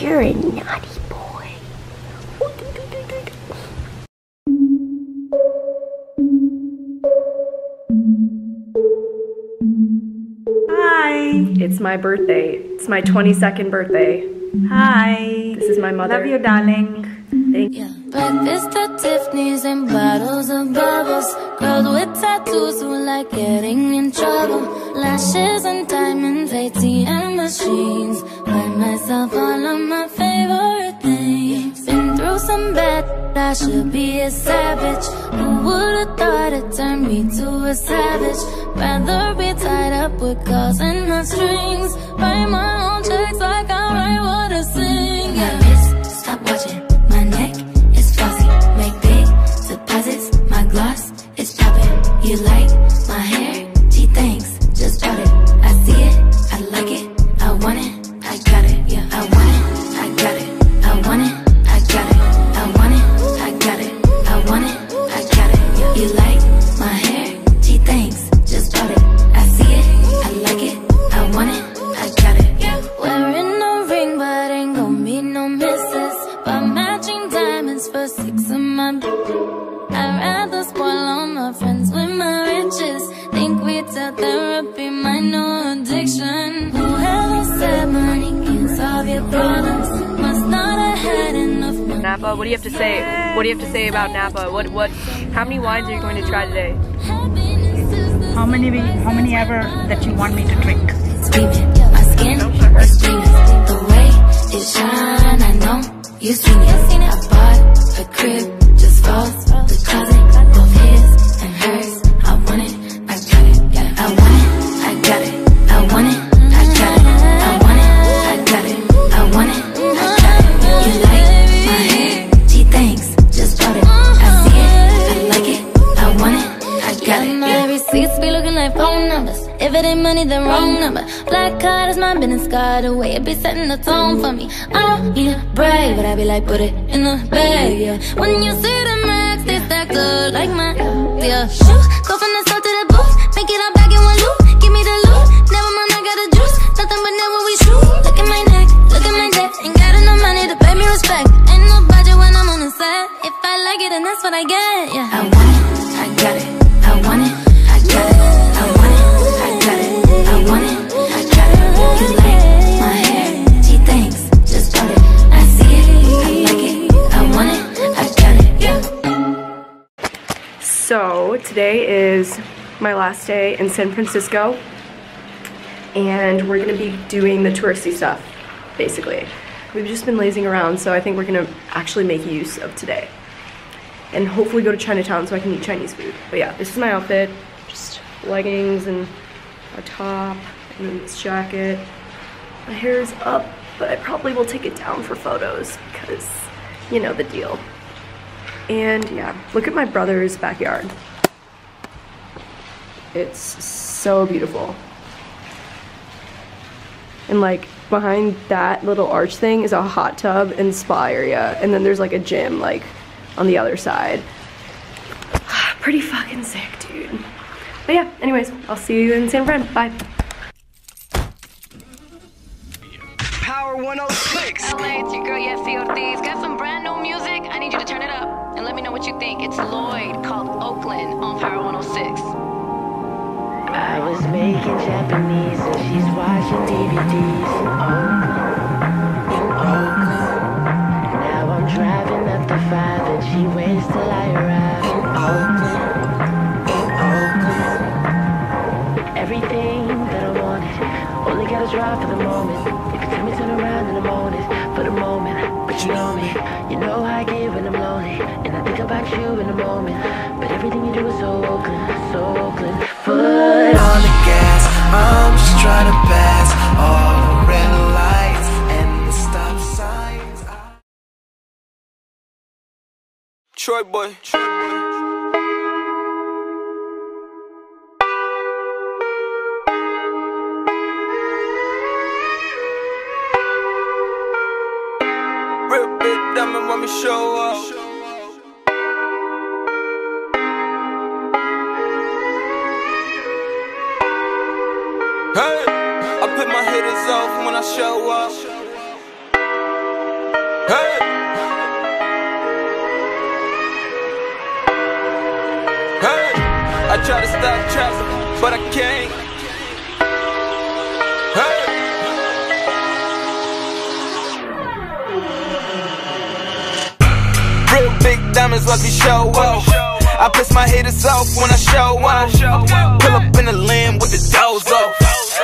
You're a naughty boy. Hi. It's my birthday. It's my 22nd birthday. Hi. This is my mother. Love you, darling. Thank Yeah. Breakfast at Tiffany's and bottles of bubbles. Girls with tattoos who like getting in trouble. Lashes and diamonds, ATM machines. Myself all of my favorite things. Been through some bad, I should be a savage. Who would've thought it turned me to a savage? Rather be tied up with calls and not strings. Write my own checks like I write what I sing. Yeah. My wrist, stop watching. My neck is flossy. Make big deposits. My gloss is popping. You like my hair? Gee, thanks. Just bought it. I see it. I like it. I want it. Napa, what do you have to say? What do you have to say about Napa? What what how many wines are you going to try today? Happiness is the How many we, how many ever that you want me to drink? screaming. My skin is. The way it shine, I know you seen it. I bought a crib just for the closet, both his If it ain't money, then wrong number. Black card is my business card. The way it be setting the tone for me. I don't need a brag, but I be like, put it in the bag, yeah. When you see the max, they stack up like my, yeah. Shoot, go from the south to the booth. Make it all back today is my last day in San Francisco and we're gonna be doing the touristy stuff basically. We've just been lazing around so I think we're gonna actually make use of today and hopefully go to Chinatown so I can eat Chinese food. But yeah, this is my outfit, just leggings and a top and this jacket. My hair is up but I probably will take it down for photos because you know the deal. And yeah, look at my brother's backyard. It's so beautiful. And like behind that little arch thing is a hot tub and spa area. And then there's like a gym like on the other side. Pretty fucking sick, dude. But yeah, anyways, I'll see you in San Fran. Bye. Power 106. LA, it's your girl Yesi Ortiz. Got some brand new music. I need you to turn it up and let me know what you think. It's Lloyd called I was making Japanese and she's watching DVDs in Oakland, in Oakland. Now I'm driving up the five and she waits till I arrive in moment. But everything you do is so Oakland, so Oakland. Foot On the gas, I'm just trying to pass all the red lights and the stop signs. TroyBoi. Troy boy. Real big diamond when we show up. haters off when I show up. Hey! Hey! I try to stop traffic, but I can't. Hey! Real big diamonds let me show up. I piss my haters off when I show up. Pull up in the lamb with the doors off.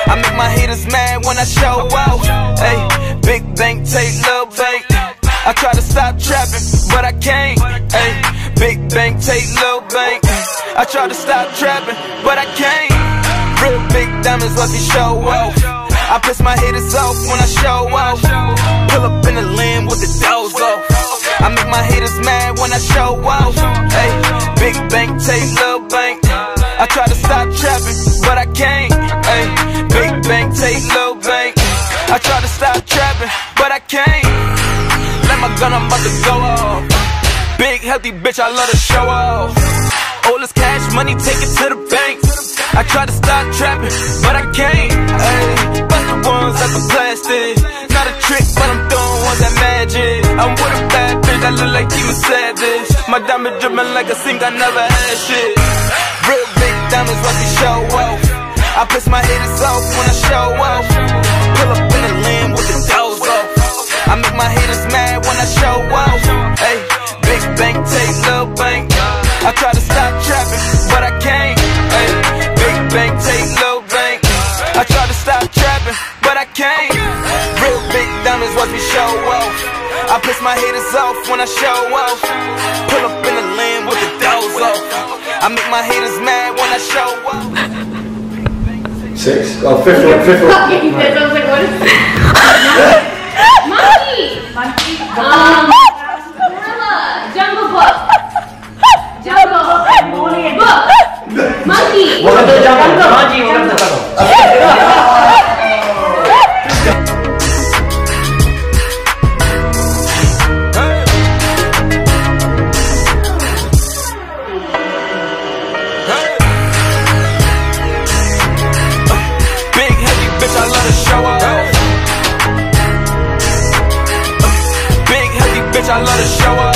I make my haters mad when I show off. Hey, big bank take little bank. I try to stop trapping, but I can't. Hey, big bank take little bank. I try to stop trapping, but I can't. Real big diamonds watch me show off. I piss my haters off when I show off. Pull up in the limb with the doors off. I make my haters mad when I show off. Hey, big bank take little bank. I try to stop trapping, gun, I'm about to go off. Big healthy bitch, I love to show off. All this cash money, take it to the bank. I try to stop trapping, but I can't. Ay, bust the ones out the plastic. Not a trick, but I'm throwing ones that magic. I'm with a bad bitch that look like Tima Savage. My diamond dripping like a sink, I never had shit. Real big diamonds, watch me show off. I piss my haters off when I show off. Big diamonds watch me show off. I piss my haters off when I show off. Pull up in the limb with the doors off. I make my haters mad when I show off. Six? Oh, fifth one, fifth one. love to show off.